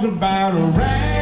goes about a rat.